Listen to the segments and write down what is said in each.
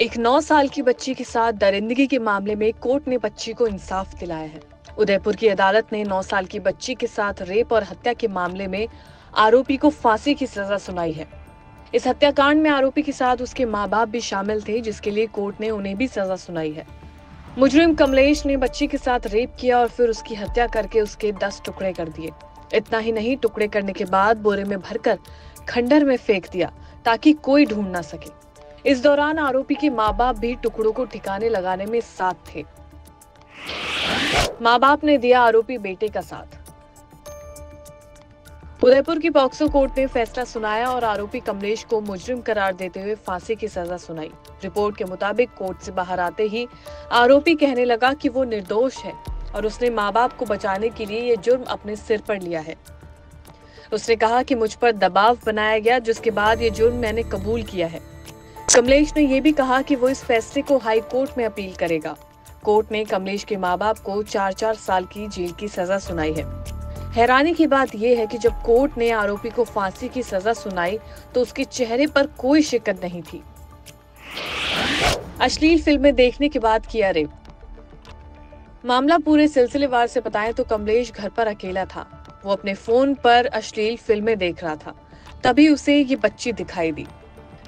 एक नौ साल की बच्ची के साथ दरिंदगी के मामले में कोर्ट ने बच्ची को इंसाफ दिलाया है। उदयपुर की अदालत ने नौ साल की बच्ची के साथ रेप और हत्या के मामले में आरोपी को फांसी की सजा सुनाई है। इस हत्याकांड में आरोपी के साथ उसके माँ बाप भी शामिल थे, जिसके लिए कोर्ट ने उन्हें भी सजा सुनाई है। मुजरिम कमलेश ने बच्ची के साथ रेप किया और फिर उसकी हत्या करके उसके दस टुकड़े कर दिए। इतना ही नहीं, टुकड़े करने के बाद बोरे में भरकर खंडर में फेंक दिया, ताकि कोई ढूंढ ना सके। इस दौरान आरोपी के माँ बाप भी टुकड़ों को ठिकाने लगाने में साथ थे। माँ बाप ने दिया आरोपी बेटे का साथ। उदयपुर की पॉक्सो कोर्ट ने फैसला सुनाया और आरोपी कमलेश को मुजरिम करार देते हुए फांसी की सजा सुनाई। रिपोर्ट के मुताबिक कोर्ट से बाहर आते ही आरोपी कहने लगा कि वो निर्दोष है और उसने माँ बाप को बचाने के लिए ये जुर्म अपने सिर पर लिया है। उसने कहा कि मुझ पर दबाव बनाया गया, जिसके बाद ये जुर्म मैंने कबूल किया है। कमलेश ने यह भी कहा कि वो इस फैसले को हाई कोर्ट में अपील करेगा। कोर्ट ने कमलेश के माँ बाप को चार चार साल की जेल की सजा सुनाई है। हैरानी की बात यह है कि जब कोर्ट ने आरोपी को फांसी की सजा सुनाई तो उसके चेहरे पर कोई शिकत नहीं थी। अश्लील फ़िल्में देखने के बाद किया रेप। मामला पूरे सिलसिलेवार से बताएँ तो कमलेश घर पर अकेला था। वो अपने फ़ोन पर अश्लील फ़िल्में देख रहा था। तभी उसे ये बच्ची दिखाई दी।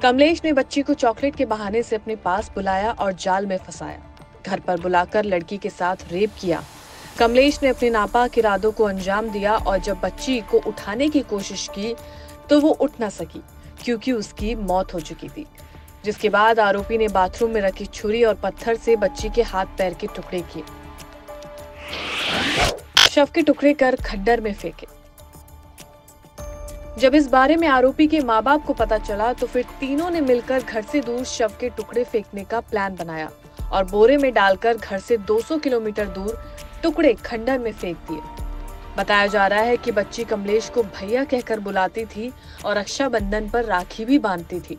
कमलेश ने बच्ची को चॉकलेट के बहाने से अपने पास बुलाया और जाल में फंसाया। घर पर बुलाकर लड़की के साथ रेप किया। कमलेश ने अपने नापाक इरादों को अंजाम दिया और जब बच्ची को उठाने की कोशिश की तो वो उठ ना सकी, क्योंकि उसकी मौत हो चुकी थी, जिसके बाद आरोपी ने बाथरूम में रखी छुरी और पत्थर से बच्ची के हाथ पैर के टुकड़े किए। शव के टुकड़े कर खड्डर में फेंके। जब इस बारे में आरोपी के माँ बाप को पता चला तो फिर तीनों ने मिलकर घर से दूर शव के टुकड़े फेंकने का प्लान बनाया और बोरे में डालकर घर से 200 किलोमीटर दूर टुकड़े खंडर में फेंक दिए। बताया जा रहा है कि बच्ची कमलेश को भैया कहकर बुलाती थी और रक्षाबंधन पर राखी भी बांधती थी।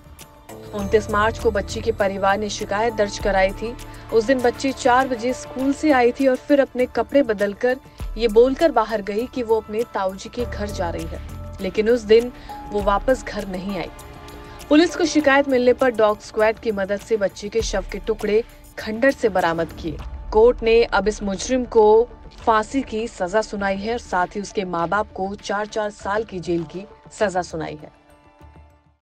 उनतीस मार्च को बच्ची के परिवार ने शिकायत दर्ज कराई थी। उस दिन बच्ची चार बजे स्कूल से आई थी और फिर अपने कपड़े बदलकर ये बोलकर बाहर गई कि वो अपने ताऊजी के घर जा रही है। लेकिन उस दिन वो वापस घर नहीं आई। पुलिस को शिकायत मिलने पर डॉग स्क्वाड की मदद से बच्ची के शव के टुकड़े खंडर से बरामद किए। कोर्ट ने अब इस मुजरिम को फांसी की सजा सुनाई है और साथ ही उसके माँ बाप को चार चार साल की जेल की सजा सुनाई है।